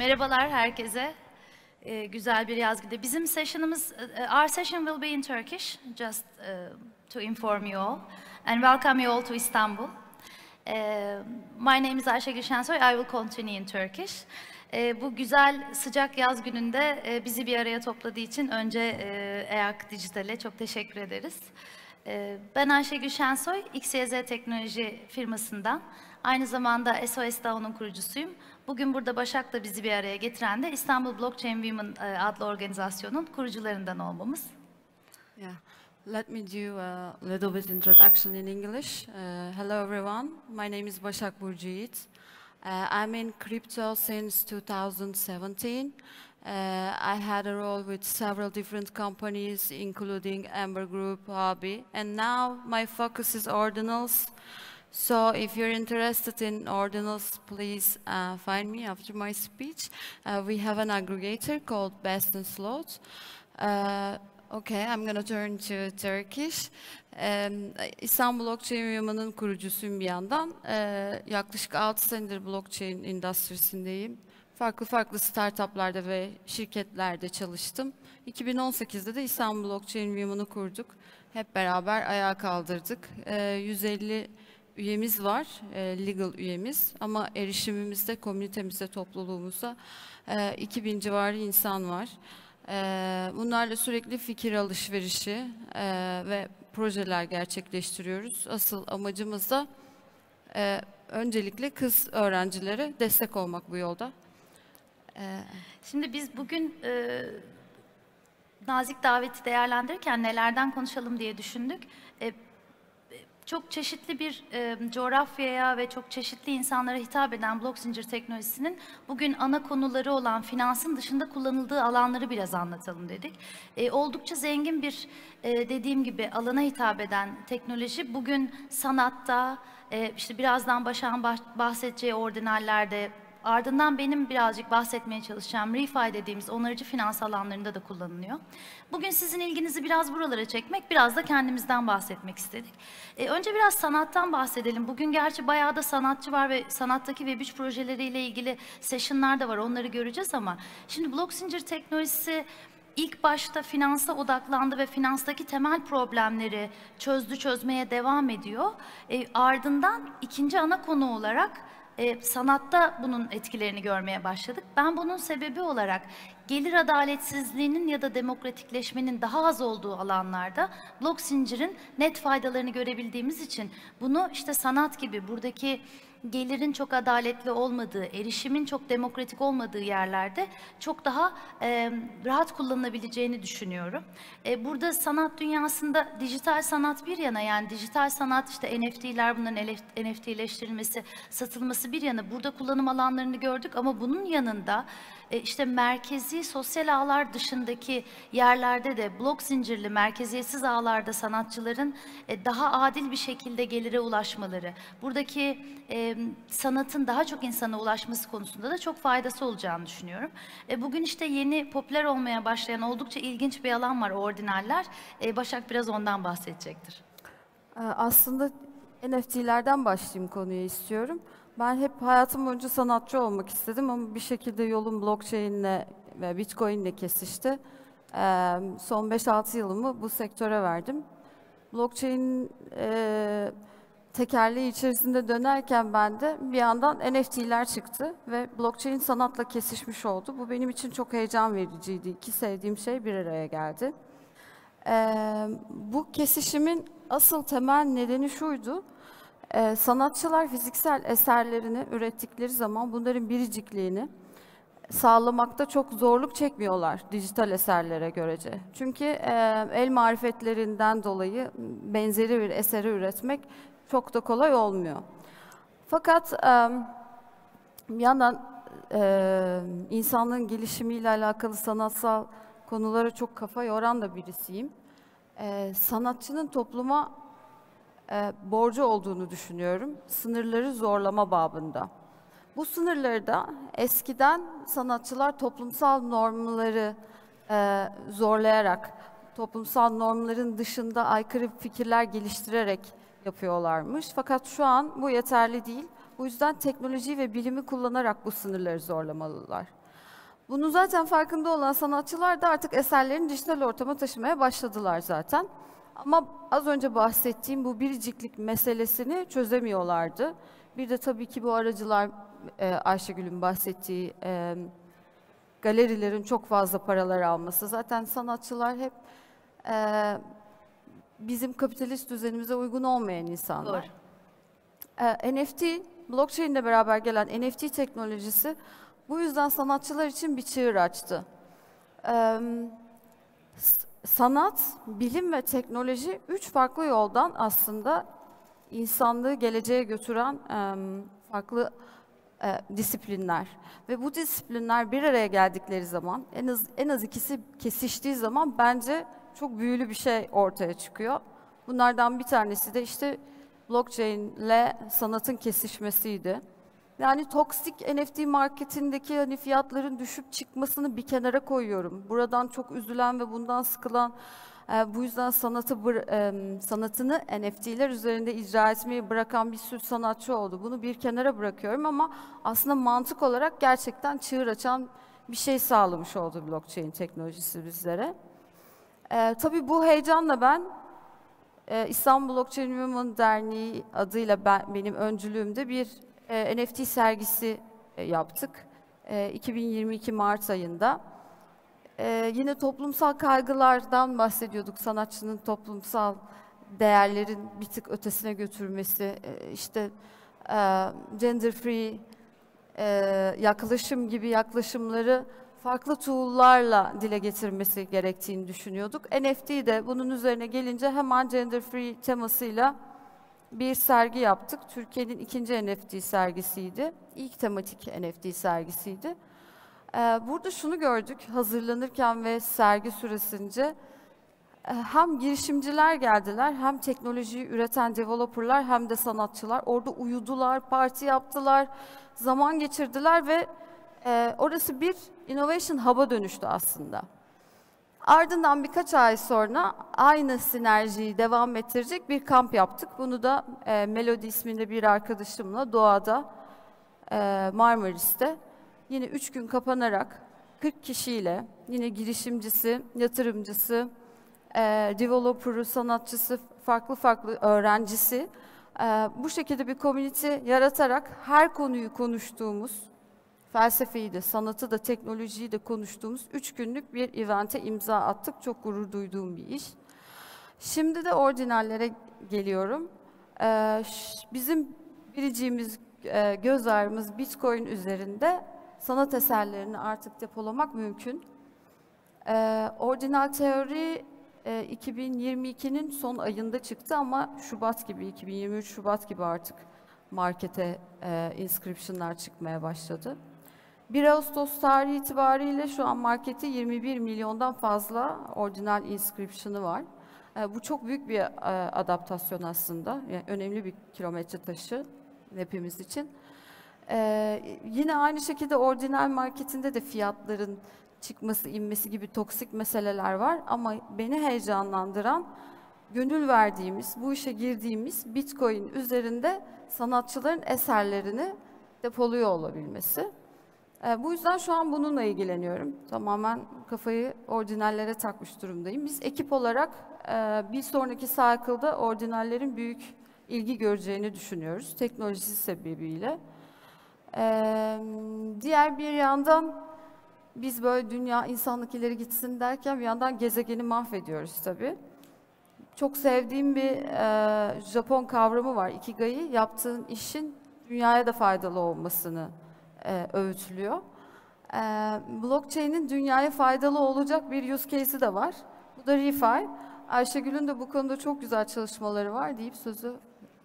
Merhabalar herkese. Ee, güzel bir yaz günü. Bizim session'ımız, uh, our session will be in Turkish, just uh, to inform you all. And welcome you all to Istanbul. Uh, my name is Ayşegül Şensoy, I will continue in Turkish. Uh, bu güzel sıcak yaz gününde uh, bizi bir araya topladığı için önce uh, EAK Dijital'e çok teşekkür ederiz. Uh, ben Ayşegül Şensoy, XYZ Teknoloji firmasından, aynı zamanda SOS DAO'nun kurucusuyum. Bugün burada Başak'la bizi bir araya getiren de İstanbul Blockchain Women e, adlı organizasyonun kurucularından olmamız. Yeah. Let me do a little bit introduction in English. Uh, hello everyone. My name is Başak Burcu. Uh, I'm in crypto since 2017. Uh, I had a role with several different companies, including Amber Group, Hobby, and now my focus is ordinals. So if you're interested in ordinals, please uh, find me after my speech. Uh, we have an aggregator called Best and Slots. Uh, okay, I'm going to turn to Turkish. Um, İstanbul Blockchain Women'ın kurucusuyum bir yandan. Uh, yaklaşık 6 senedir blockchain endüstrisindeyim. Farklı farklı startuplarda ve şirketlerde çalıştım. 2018'de de İstanbul Blockchain Women'ı kurduk. Hep beraber ayağa kaldırdık. Uh, 150 üyemiz var, e, legal üyemiz ama erişimimizde, komünitemizde, topluluğumuzda e, 2000 civarı insan var. E, bunlarla sürekli fikir alışverişi e, ve projeler gerçekleştiriyoruz. Asıl amacımız da e, öncelikle kız öğrencilere destek olmak bu yolda. E, Şimdi biz bugün e, nazik daveti değerlendirirken nelerden konuşalım diye düşündük. E, çok çeşitli bir e, coğrafyaya ve çok çeşitli insanlara hitap eden blok zincir teknolojisinin bugün ana konuları olan finansın dışında kullanıldığı alanları biraz anlatalım dedik. E, oldukça zengin bir e, dediğim gibi alana hitap eden teknoloji bugün sanatta, e, işte birazdan Başak'ın bahsedeceği ordinallerde, Ardından benim birazcık bahsetmeye çalışacağım refi dediğimiz onarıcı finans alanlarında da kullanılıyor. Bugün sizin ilginizi biraz buralara çekmek, biraz da kendimizden bahsetmek istedik. Ee, önce biraz sanattan bahsedelim. Bugün gerçi bayağı da sanatçı var ve sanattaki Web3 projeleriyle ilgili session'lar da var, onları göreceğiz ama şimdi blok zincir teknolojisi ilk başta finansa odaklandı ve finanstaki temel problemleri çözdü, çözmeye devam ediyor. E, ardından ikinci ana konu olarak e, sanatta bunun etkilerini görmeye başladık. Ben bunun sebebi olarak gelir adaletsizliğinin ya da demokratikleşmenin daha az olduğu alanlarda blok zincirin net faydalarını görebildiğimiz için bunu işte sanat gibi buradaki gelirin çok adaletli olmadığı, erişimin çok demokratik olmadığı yerlerde çok daha e, rahat kullanılabileceğini düşünüyorum. E, burada sanat dünyasında dijital sanat bir yana yani dijital sanat işte NFT'ler bunların NFT'leştirilmesi, satılması bir yana burada kullanım alanlarını gördük ama bunun yanında e, işte merkezi sosyal ağlar dışındaki yerlerde de blok zincirli merkeziyetsiz ağlarda sanatçıların e, daha adil bir şekilde gelire ulaşmaları, buradaki e, sanatın daha çok insana ulaşması konusunda da çok faydası olacağını düşünüyorum. Bugün işte yeni popüler olmaya başlayan oldukça ilginç bir alan var ordinaller. Başak biraz ondan bahsedecektir. Aslında NFT'lerden başlayayım konuya istiyorum. Ben hep hayatım boyunca sanatçı olmak istedim ama bir şekilde yolum blockchain'le ve bitcoin'le kesişti. Ee, son 5-6 yılımı bu sektöre verdim. Blockchain e, tekerleği içerisinde dönerken ben de bir yandan NFT'ler çıktı ve blockchain sanatla kesişmiş oldu. Bu benim için çok heyecan vericiydi. İki sevdiğim şey bir araya geldi. Ee, bu kesişimin asıl temel nedeni şuydu. Ee, sanatçılar fiziksel eserlerini ürettikleri zaman bunların biricikliğini sağlamakta çok zorluk çekmiyorlar dijital eserlere görece. Çünkü e, el marifetlerinden dolayı benzeri bir eseri üretmek çok da kolay olmuyor. Fakat bir yandan insanlığın gelişimiyle alakalı sanatsal konulara çok kafa yoran da birisiyim. Sanatçının topluma borcu olduğunu düşünüyorum. Sınırları zorlama babında. Bu sınırları da eskiden sanatçılar toplumsal normları zorlayarak, toplumsal normların dışında aykırı fikirler geliştirerek yapıyorlarmış. Fakat şu an bu yeterli değil. Bu yüzden teknoloji ve bilimi kullanarak bu sınırları zorlamalılar. Bunun zaten farkında olan sanatçılar da artık eserlerini dijital ortama taşımaya başladılar zaten. Ama az önce bahsettiğim bu biriciklik meselesini çözemiyorlardı. Bir de tabii ki bu aracılar e, Ayşegül'ün bahsettiği e, galerilerin çok fazla paralar alması. Zaten sanatçılar hep e, bizim kapitalist düzenimize uygun olmayan insanlar. Doğru. E, NFT, blockchain ile beraber gelen NFT teknolojisi bu yüzden sanatçılar için bir çığır açtı. E, s- sanat, bilim ve teknoloji üç farklı yoldan aslında insanlığı geleceğe götüren e, farklı e, disiplinler ve bu disiplinler bir araya geldikleri zaman en az en az ikisi kesiştiği zaman bence çok büyülü bir şey ortaya çıkıyor. Bunlardan bir tanesi de işte blockchain ile sanatın kesişmesiydi. Yani toksik NFT marketindeki hani fiyatların düşüp çıkmasını bir kenara koyuyorum. Buradan çok üzülen ve bundan sıkılan e, bu yüzden sanatı e, sanatını NFT'ler üzerinde icra etmeyi bırakan bir sürü sanatçı oldu. Bunu bir kenara bırakıyorum ama aslında mantık olarak gerçekten çığır açan bir şey sağlamış oldu blockchain teknolojisi bizlere. E, tabii bu heyecanla ben e, İstanbul Blockchain Women Derneği adıyla ben, benim öncülüğümde bir e, NFT sergisi e, yaptık. E, 2022 Mart ayında. Ee, yine toplumsal kaygılardan bahsediyorduk. Sanatçının toplumsal değerlerin bir tık ötesine götürmesi, e, işte e, gender free e, yaklaşım gibi yaklaşımları farklı tool'larla dile getirmesi gerektiğini düşünüyorduk. NFT de bunun üzerine gelince hemen gender free temasıyla bir sergi yaptık. Türkiye'nin ikinci NFT sergisiydi. İlk tematik NFT sergisiydi. Ee, Burada şunu gördük hazırlanırken ve sergi süresince e, hem girişimciler geldiler hem teknolojiyi üreten developerlar hem de sanatçılar orada uyudular, parti yaptılar, zaman geçirdiler ve e, orası bir innovation hub'a dönüştü aslında. Ardından birkaç ay sonra aynı sinerjiyi devam ettirecek bir kamp yaptık. Bunu da e, Melody isminde bir arkadaşımla doğada e, Marmaris'te yine üç gün kapanarak 40 kişiyle yine girişimcisi, yatırımcısı, e, developer'ı, sanatçısı, farklı farklı öğrencisi e, bu şekilde bir community yaratarak her konuyu konuştuğumuz, felsefeyi de, sanatı da, teknolojiyi de konuştuğumuz üç günlük bir evente imza attık. Çok gurur duyduğum bir iş. Şimdi de orijinallere geliyorum. Ee, bizim biriciğimiz, e, göz ağrımız Bitcoin üzerinde sanat eserlerini artık depolamak mümkün. Ee, orijinal teori e, 2022'nin son ayında çıktı ama Şubat gibi, 2023 Şubat gibi artık markete e, inscription'lar çıkmaya başladı. 1 Ağustos tarihi itibariyle şu an markette 21 milyondan fazla orijinal inscription'ı var. E, bu çok büyük bir e, adaptasyon aslında. Yani önemli bir kilometre taşı hepimiz için. E, yine aynı şekilde orijinal marketinde de fiyatların çıkması, inmesi gibi toksik meseleler var. Ama beni heyecanlandıran gönül verdiğimiz, bu işe girdiğimiz Bitcoin üzerinde sanatçıların eserlerini depoluyor olabilmesi. E, bu yüzden şu an bununla ilgileniyorum. Tamamen kafayı orijinallere takmış durumdayım. Biz ekip olarak e, bir sonraki cycle'da orijinallerin büyük ilgi göreceğini düşünüyoruz. Teknolojisi sebebiyle. E, diğer bir yandan biz böyle dünya insanlık ileri gitsin derken bir yandan gezegeni mahvediyoruz tabii. Çok sevdiğim bir e, Japon kavramı var. Ikigai, yaptığın işin dünyaya da faydalı olmasını e, öğütlüyor. E, blockchain'in dünyaya faydalı olacak bir use case'i de var. Bu da ReFi. Ayşegül'ün de bu konuda çok güzel çalışmaları var deyip sözü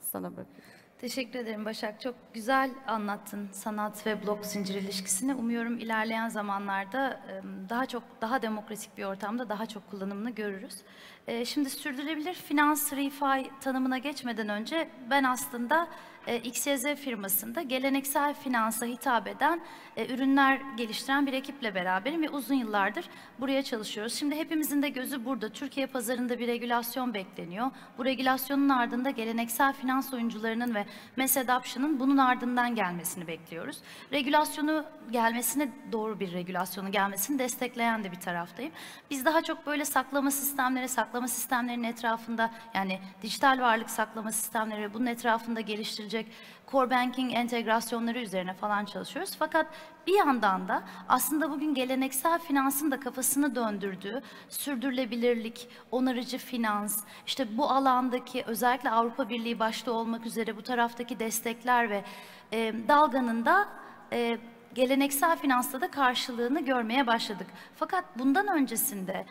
sana bırakıyorum. Teşekkür ederim Başak. Çok güzel anlattın sanat ve blok zincir ilişkisini. Umuyorum ilerleyen zamanlarda e, daha çok, daha demokratik bir ortamda daha çok kullanımını görürüz. E, Şimdi sürdürülebilir finans refi tanımına geçmeden önce ben aslında e, XYZ firmasında geleneksel finansa hitap eden e, ürünler geliştiren bir ekiple beraberim ve uzun yıllardır buraya çalışıyoruz. Şimdi hepimizin de gözü burada. Türkiye pazarında bir regülasyon bekleniyor. Bu regülasyonun ardında geleneksel finans oyuncularının ve mass adoption'ın bunun ardından gelmesini bekliyoruz. Regülasyonu gelmesine doğru bir regülasyonu gelmesini destekleyen de bir taraftayım. Biz daha çok böyle saklama sistemleri, saklama sistemlerinin etrafında yani dijital varlık saklama sistemleri bunun etrafında geliştirilecek core banking entegrasyonları üzerine falan çalışıyoruz. Fakat bir yandan da aslında bugün geleneksel finansın da kafasını döndürdüğü sürdürülebilirlik, onarıcı finans, işte bu alandaki özellikle Avrupa Birliği başta olmak üzere bu taraftaki destekler ve e, dalganın da e, geleneksel finansta da karşılığını görmeye başladık. Fakat bundan öncesinde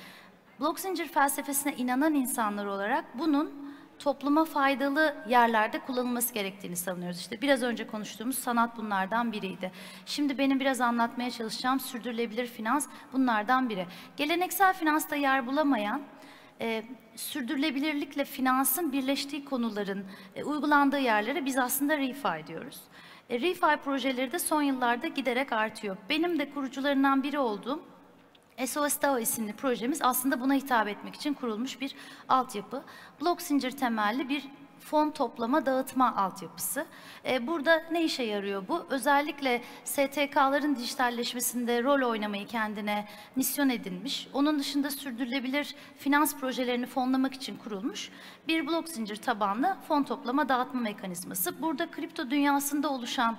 blok zincir felsefesine inanan insanlar olarak bunun topluma faydalı yerlerde kullanılması gerektiğini savunuyoruz. İşte biraz önce konuştuğumuz sanat bunlardan biriydi. Şimdi benim biraz anlatmaya çalışacağım sürdürülebilir finans bunlardan biri. Geleneksel finansta yer bulamayan e, sürdürülebilirlikle finansın birleştiği konuların e, uygulandığı yerlere biz aslında refi diyoruz. E, refi projeleri de son yıllarda giderek artıyor. Benim de kurucularından biri olduğum SOS DAO isimli projemiz aslında buna hitap etmek için kurulmuş bir altyapı. Blok zincir temelli bir fon toplama dağıtma altyapısı. Ee, burada ne işe yarıyor bu? Özellikle STK'ların dijitalleşmesinde rol oynamayı kendine misyon edinmiş. Onun dışında sürdürülebilir finans projelerini fonlamak için kurulmuş bir blok zincir tabanlı fon toplama dağıtma mekanizması. Burada kripto dünyasında oluşan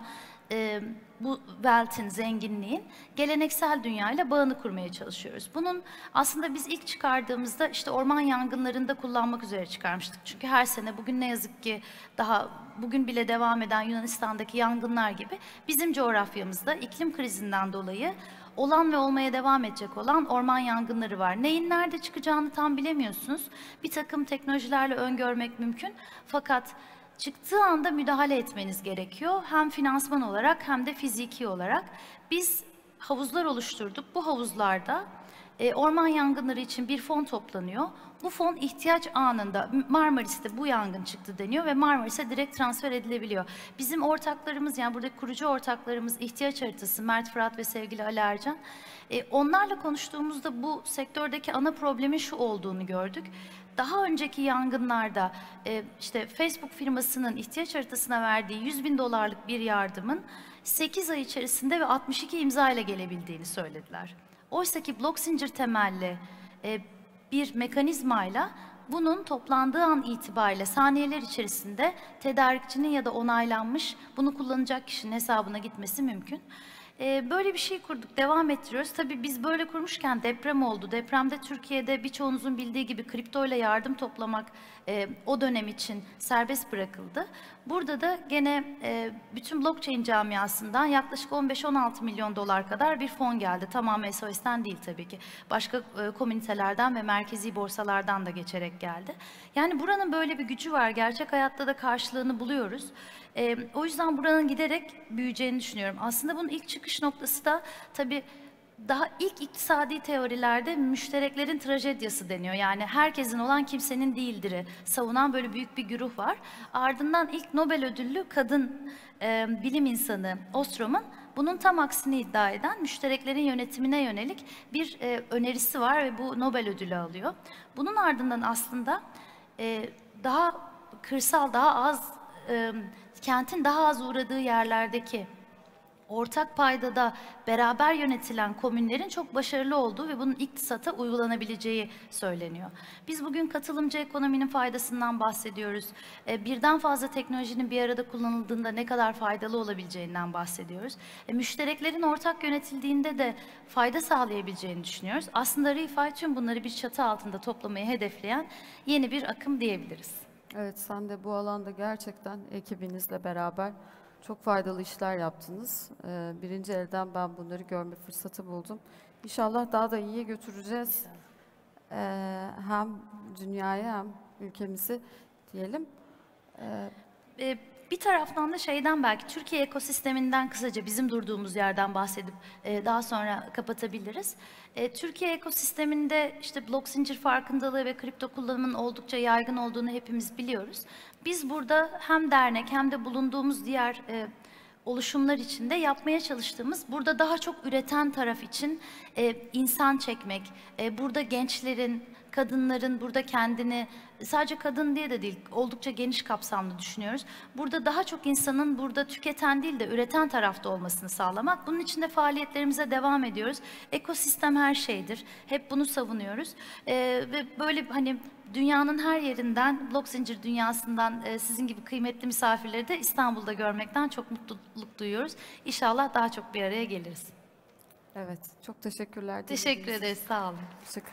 e, bu wealth'in, zenginliğin geleneksel dünyayla bağını kurmaya çalışıyoruz. Bunun aslında biz ilk çıkardığımızda işte orman yangınlarında kullanmak üzere çıkarmıştık. Çünkü her sene bugün ne yazık ki daha bugün bile devam eden Yunanistan'daki yangınlar gibi bizim coğrafyamızda iklim krizinden dolayı olan ve olmaya devam edecek olan orman yangınları var. Neyin nerede çıkacağını tam bilemiyorsunuz. Bir takım teknolojilerle öngörmek mümkün. Fakat çıktığı anda müdahale etmeniz gerekiyor. Hem finansman olarak hem de fiziki olarak. Biz havuzlar oluşturduk. Bu havuzlarda e, orman yangınları için bir fon toplanıyor. Bu fon ihtiyaç anında Marmaris'te bu yangın çıktı deniyor ve Marmaris'e direkt transfer edilebiliyor. Bizim ortaklarımız yani buradaki kurucu ortaklarımız ihtiyaç haritası Mert Fırat ve sevgili Ali Ercan. E, onlarla konuştuğumuzda bu sektördeki ana problemin şu olduğunu gördük daha önceki yangınlarda e, işte Facebook firmasının ihtiyaç haritasına verdiği 100 bin dolarlık bir yardımın 8 ay içerisinde ve 62 imza ile gelebildiğini söylediler. Oysa ki blok zincir temelli e, bir mekanizmayla bunun toplandığı an itibariyle saniyeler içerisinde tedarikçinin ya da onaylanmış bunu kullanacak kişinin hesabına gitmesi mümkün. Ee, böyle bir şey kurduk, devam ettiriyoruz. Tabii biz böyle kurmuşken deprem oldu. Depremde Türkiye'de birçoğunuzun bildiği gibi kripto ile yardım toplamak e, o dönem için serbest bırakıldı. Burada da gene e, bütün blockchain camiasından yaklaşık 15-16 milyon dolar kadar bir fon geldi. Tamamen SOS'ten değil tabii ki. Başka e, komünitelerden ve merkezi borsalardan da geçerek geldi. Yani buranın böyle bir gücü var. Gerçek hayatta da karşılığını buluyoruz. E, o yüzden buranın giderek büyüyeceğini düşünüyorum. Aslında bunun ilk çıkış noktası da tabii daha ilk iktisadi teorilerde müştereklerin trajedyası deniyor. Yani herkesin olan kimsenin değildir'i savunan böyle büyük bir güruh var. Ardından ilk Nobel ödüllü kadın e, bilim insanı Ostrom'un bunun tam aksini iddia eden müştereklerin yönetimine yönelik bir e, önerisi var ve bu Nobel ödülü alıyor. Bunun ardından aslında e, daha kırsal, daha az e, kentin daha az uğradığı yerlerdeki ortak paydada beraber yönetilen komünlerin çok başarılı olduğu ve bunun iktisata uygulanabileceği söyleniyor. Biz bugün katılımcı ekonominin faydasından bahsediyoruz. E, birden fazla teknolojinin bir arada kullanıldığında ne kadar faydalı olabileceğinden bahsediyoruz. E, müştereklerin ortak yönetildiğinde de fayda sağlayabileceğini düşünüyoruz. Aslında ReFi tüm bunları bir çatı altında toplamayı hedefleyen yeni bir akım diyebiliriz. Evet, sen de bu alanda gerçekten ekibinizle beraber çok faydalı işler yaptınız. Ee, birinci elden ben bunları görme fırsatı buldum. İnşallah daha da iyiye götüreceğiz. Ee, hem dünyayı hem ülkemizi diyelim. Ee, bir taraftan da şeyden belki Türkiye ekosisteminden kısaca bizim durduğumuz yerden bahsedip e, daha sonra kapatabiliriz. E, Türkiye ekosisteminde işte blok zincir farkındalığı ve kripto kullanımın oldukça yaygın olduğunu hepimiz biliyoruz. Biz burada hem dernek hem de bulunduğumuz diğer e, oluşumlar içinde yapmaya çalıştığımız burada daha çok üreten taraf için e, insan çekmek, e, burada gençlerin, kadınların burada kendini sadece kadın diye de değil oldukça geniş kapsamlı düşünüyoruz. Burada daha çok insanın burada tüketen değil de üreten tarafta olmasını sağlamak. Bunun için de faaliyetlerimize devam ediyoruz. Ekosistem her şeydir. Hep bunu savunuyoruz. E, ve böyle hani dünyanın her yerinden, blok zincir dünyasından e, sizin gibi kıymetli misafirleri de İstanbul'da görmekten çok mutluluk duyuyoruz. İnşallah daha çok bir araya geliriz. Evet, çok teşekkürler. Teşekkür ederiz, sağ olun. Teşekkür-